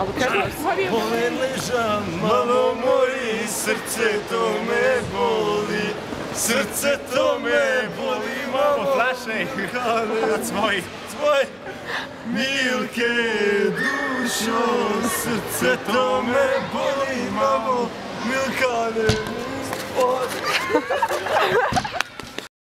Ali kako? stvari ležam, malo mori, srce to me boli. Srce to me boli, malo. Flaše, od tvoj. Tvoj, milke dušo, srce to me boli, malo. Milkane,